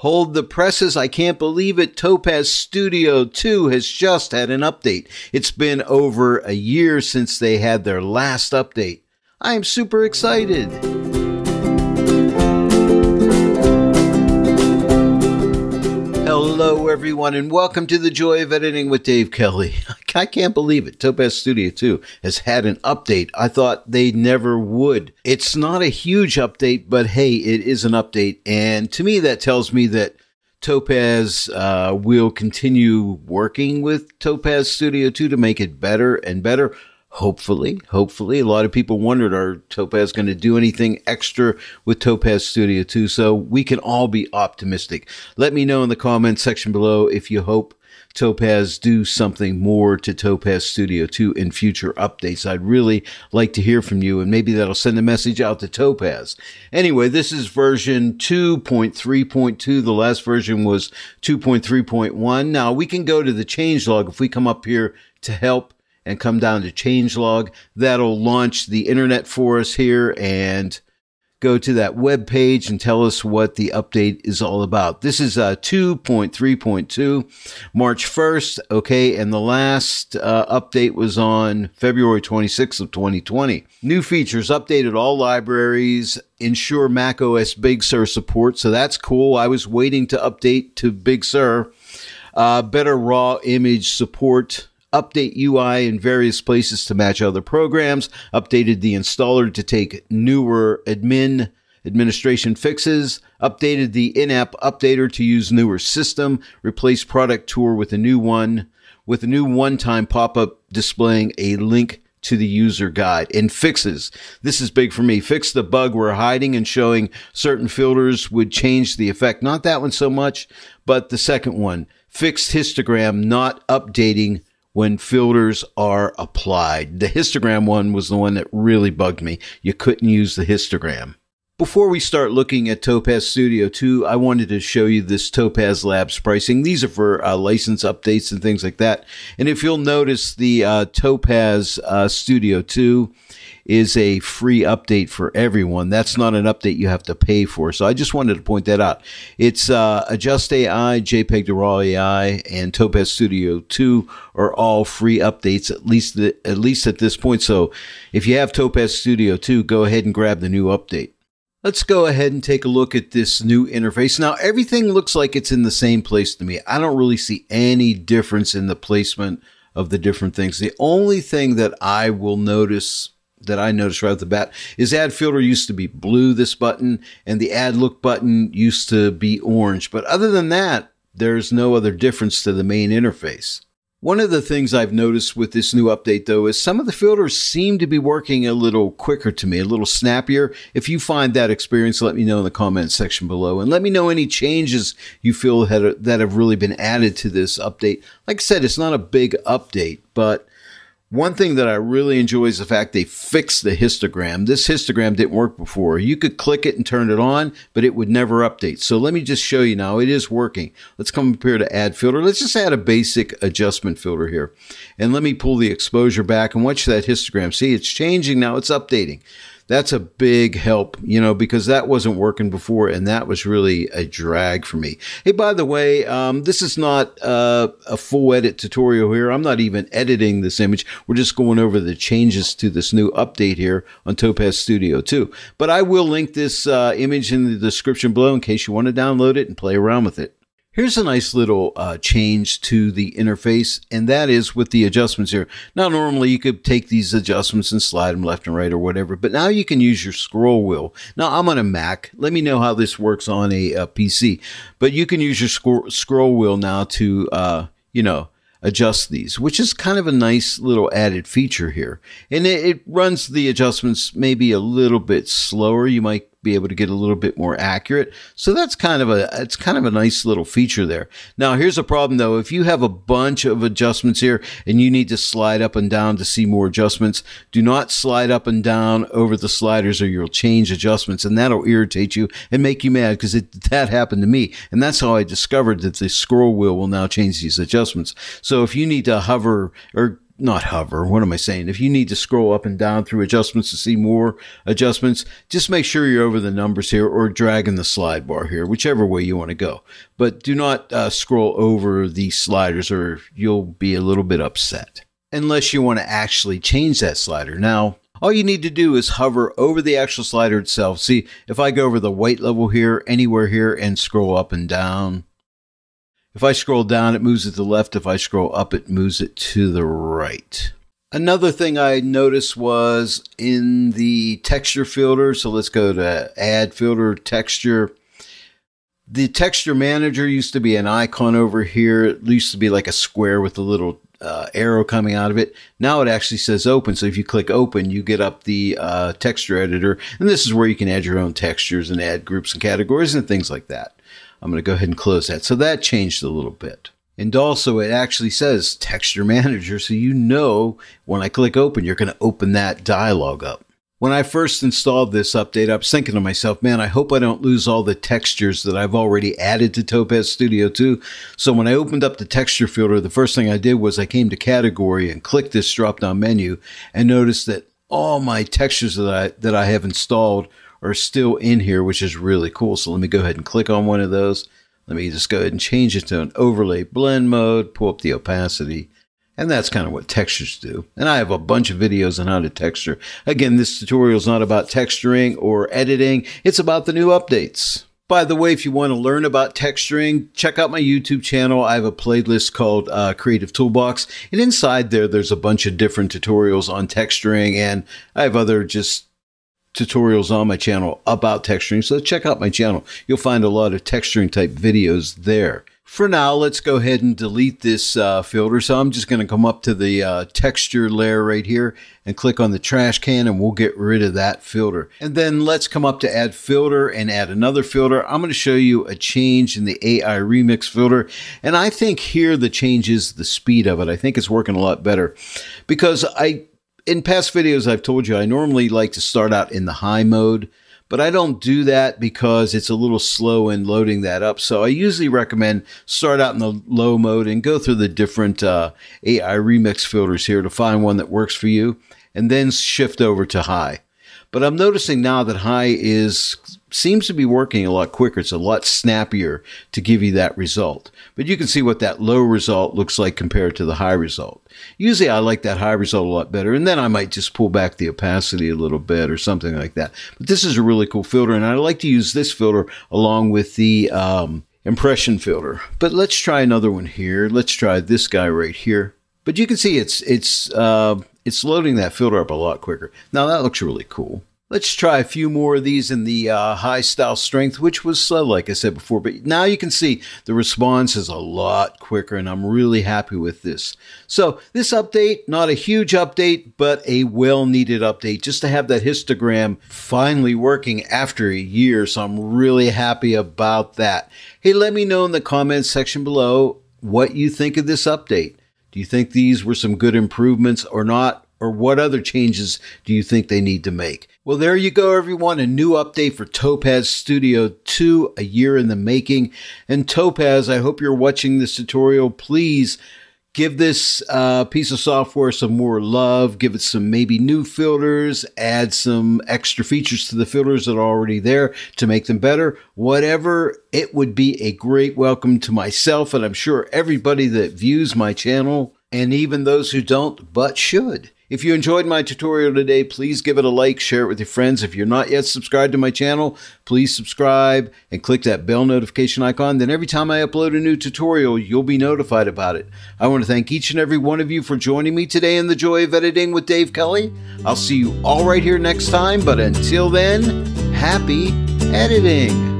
Hold the presses. I can't believe it. Topaz Studio 2 has just had an update. It's been over a year since they had their last update. I am super excited. Hello, everyone, and welcome to the Joy of Editing with Dave Kelly. I can't believe it. Topaz Studio 2 has had an update. I thought they never would. It's not a huge update, but hey, it is an update. And to me, that tells me that Topaz uh, will continue working with Topaz Studio 2 to make it better and better. Hopefully, hopefully, a lot of people wondered, are Topaz going to do anything extra with Topaz Studio 2? So we can all be optimistic. Let me know in the comments section below if you hope Topaz do something more to Topaz Studio 2 in future updates. I'd really like to hear from you, and maybe that'll send a message out to Topaz. Anyway, this is version 2.3.2. The last version was 2.3.1. Now we can go to the changelog if we come up here to help and come down to changelog. That'll launch the internet for us here and go to that web page and tell us what the update is all about. This is uh, 2.3.2, March 1st. Okay. And the last uh, update was on February 26th of 2020. New features updated all libraries, ensure Mac OS Big Sur support. So that's cool. I was waiting to update to Big Sur. Uh, better raw image support update UI in various places to match other programs, updated the installer to take newer admin administration fixes, updated the in-app updater to use newer system, replaced product tour with a new one, with a new one-time pop-up displaying a link to the user guide and fixes. This is big for me. Fix the bug where hiding and showing certain filters would change the effect. Not that one so much, but the second one. Fixed histogram not updating when filters are applied. The histogram one was the one that really bugged me. You couldn't use the histogram. Before we start looking at Topaz Studio 2, I wanted to show you this Topaz Labs pricing. These are for uh, license updates and things like that. And if you'll notice, the uh, Topaz uh, Studio 2 is a free update for everyone. That's not an update you have to pay for. So I just wanted to point that out. It's uh, Adjust AI, JPEG to RAW AI, and Topaz Studio 2 are all free updates, at least the, at least at this point. So if you have Topaz Studio 2, go ahead and grab the new update. Let's go ahead and take a look at this new interface. Now, everything looks like it's in the same place to me. I don't really see any difference in the placement of the different things. The only thing that I will notice that I noticed right off the bat is add filter used to be blue, this button, and the add look button used to be orange. But other than that, there's no other difference to the main interface. One of the things I've noticed with this new update though is some of the filters seem to be working a little quicker to me, a little snappier. If you find that experience, let me know in the comment section below and let me know any changes you feel that have really been added to this update. Like I said, it's not a big update, but one thing that I really enjoy is the fact they fixed the histogram. This histogram didn't work before. You could click it and turn it on, but it would never update. So let me just show you now. It is working. Let's come up here to add filter. Let's just add a basic adjustment filter here. And let me pull the exposure back and watch that histogram. See, it's changing now. It's updating that's a big help, you know, because that wasn't working before, and that was really a drag for me. Hey, by the way, um, this is not uh, a full edit tutorial here. I'm not even editing this image. We're just going over the changes to this new update here on Topaz Studio 2. But I will link this uh, image in the description below in case you want to download it and play around with it. Here's a nice little uh, change to the interface, and that is with the adjustments here. Now, normally you could take these adjustments and slide them left and right or whatever, but now you can use your scroll wheel. Now, I'm on a Mac. Let me know how this works on a, a PC, but you can use your scroll, scroll wheel now to, uh, you know, adjust these, which is kind of a nice little added feature here. And it, it runs the adjustments maybe a little bit slower. You might be able to get a little bit more accurate. So that's kind of a it's kind of a nice little feature there. Now here's a problem though. If you have a bunch of adjustments here and you need to slide up and down to see more adjustments, do not slide up and down over the sliders or you'll change adjustments and that'll irritate you and make you mad because that happened to me. And that's how I discovered that the scroll wheel will now change these adjustments. So if you need to hover or not hover. What am I saying? If you need to scroll up and down through adjustments to see more adjustments, just make sure you're over the numbers here or dragging the slide bar here, whichever way you want to go. But do not uh, scroll over these sliders or you'll be a little bit upset unless you want to actually change that slider. Now, all you need to do is hover over the actual slider itself. See, if I go over the white level here, anywhere here, and scroll up and down, if I scroll down, it moves it to the left. If I scroll up, it moves it to the right. Another thing I noticed was in the texture filter. So let's go to add filter texture. The texture manager used to be an icon over here. It used to be like a square with a little uh, arrow coming out of it. Now it actually says open. So if you click open, you get up the uh, texture editor. And this is where you can add your own textures and add groups and categories and things like that. I'm going to go ahead and close that. So that changed a little bit. And also it actually says texture manager. So you know when I click open, you're going to open that dialog up. When I first installed this update, I was thinking to myself, man, I hope I don't lose all the textures that I've already added to Topaz Studio 2. So when I opened up the texture filter, the first thing I did was I came to category and clicked this drop down menu and noticed that all my textures that I, that I have installed are still in here, which is really cool. So let me go ahead and click on one of those. Let me just go ahead and change it to an overlay blend mode, pull up the opacity, and that's kind of what textures do. And I have a bunch of videos on how to texture. Again, this tutorial is not about texturing or editing. It's about the new updates. By the way, if you want to learn about texturing, check out my YouTube channel. I have a playlist called uh, Creative Toolbox. And inside there, there's a bunch of different tutorials on texturing. And I have other just tutorials on my channel about texturing. So check out my channel. You'll find a lot of texturing type videos there. For now, let's go ahead and delete this uh, filter. So I'm just going to come up to the uh, texture layer right here and click on the trash can and we'll get rid of that filter. And then let's come up to add filter and add another filter. I'm going to show you a change in the AI remix filter. And I think here the change is the speed of it. I think it's working a lot better because I in past videos, I've told you I normally like to start out in the high mode, but I don't do that because it's a little slow in loading that up. So I usually recommend start out in the low mode and go through the different uh, AI remix filters here to find one that works for you, and then shift over to high. But I'm noticing now that high is seems to be working a lot quicker. It's a lot snappier to give you that result. But you can see what that low result looks like compared to the high result. Usually I like that high result a lot better. And then I might just pull back the opacity a little bit or something like that. But this is a really cool filter. And I like to use this filter along with the um, impression filter. But let's try another one here. Let's try this guy right here. But you can see it's, it's, uh, it's loading that filter up a lot quicker. Now that looks really cool. Let's try a few more of these in the uh, high style strength, which was slow, like I said before. But now you can see the response is a lot quicker, and I'm really happy with this. So, this update, not a huge update, but a well needed update just to have that histogram finally working after a year. So, I'm really happy about that. Hey, let me know in the comments section below what you think of this update. Do you think these were some good improvements or not? Or what other changes do you think they need to make? Well, there you go, everyone. A new update for Topaz Studio 2, a year in the making. And Topaz, I hope you're watching this tutorial. Please give this uh, piece of software some more love. Give it some maybe new filters. Add some extra features to the filters that are already there to make them better. Whatever, it would be a great welcome to myself. And I'm sure everybody that views my channel and even those who don't, but should. If you enjoyed my tutorial today, please give it a like, share it with your friends. If you're not yet subscribed to my channel, please subscribe and click that bell notification icon. Then every time I upload a new tutorial, you'll be notified about it. I want to thank each and every one of you for joining me today in the joy of editing with Dave Kelly. I'll see you all right here next time, but until then, happy editing.